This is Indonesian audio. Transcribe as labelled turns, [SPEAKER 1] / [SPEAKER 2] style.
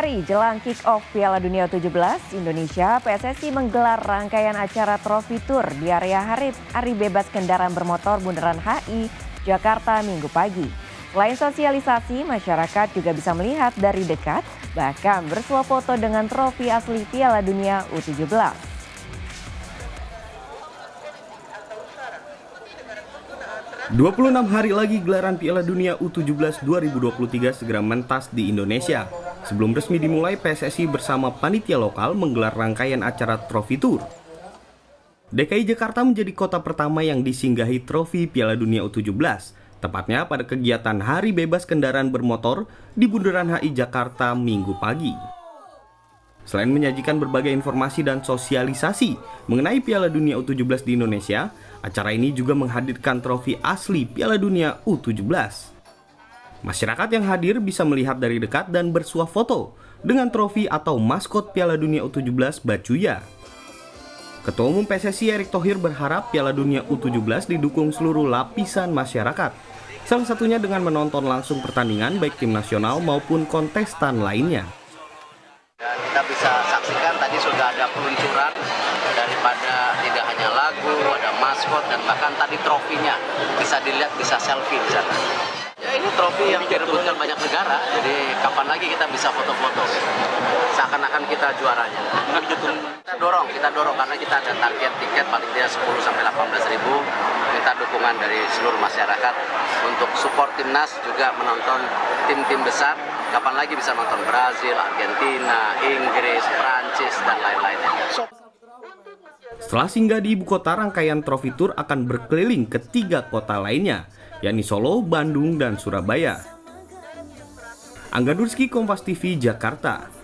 [SPEAKER 1] hari jelang kick-off Piala Dunia 17, Indonesia PSSI menggelar rangkaian acara Trophy Tour di area hari, hari bebas kendaraan bermotor Bundaran HI, Jakarta minggu pagi. Selain sosialisasi, masyarakat juga bisa melihat dari dekat, bahkan bersuah foto dengan trofi asli Piala Dunia U17.
[SPEAKER 2] 26 hari lagi gelaran Piala Dunia U17 2023 segera mentas di Indonesia. Sebelum resmi dimulai, PSSI bersama panitia lokal menggelar rangkaian acara Trophy Tour. DKI Jakarta menjadi kota pertama yang disinggahi trofi Piala Dunia U17, tepatnya pada kegiatan Hari Bebas Kendaraan Bermotor di Bundaran HI Jakarta minggu pagi. Selain menyajikan berbagai informasi dan sosialisasi mengenai Piala Dunia U17 di Indonesia, Acara ini juga menghadirkan trofi asli Piala Dunia U17. Masyarakat yang hadir bisa melihat dari dekat dan bersuah foto dengan trofi atau maskot Piala Dunia U17 Bacuya. Ketua Umum PSSI Erick Thohir berharap Piala Dunia U17 didukung seluruh lapisan masyarakat. Salah satunya dengan menonton langsung pertandingan baik tim nasional maupun kontestan lainnya.
[SPEAKER 3] Bisa saksikan tadi sudah ada peluncuran daripada tidak hanya lagu, ada maskot dan bahkan tadi trofinya bisa dilihat bisa selfie di sana. Ya ini trofi yang direbutkan banyak negara, jadi kapan lagi kita bisa foto-foto? Seakan-akan kita juaranya. Kita dorong, kita dorong karena kita ada target tiket paling tidak 10 sampai 18 ribu. Minta dukungan dari seluruh masyarakat untuk support timnas juga menonton tim-tim besar. Kapan lagi bisa nonton Brazil, Argentina, Inggris, Prancis dan lain-lainnya.
[SPEAKER 2] Setelah singgah di ibu kota, rangkaian trofi tour akan berkeliling ke tiga kota lainnya, yakni Solo, Bandung, dan Surabaya. Angga Durski, Kompas TV, Jakarta.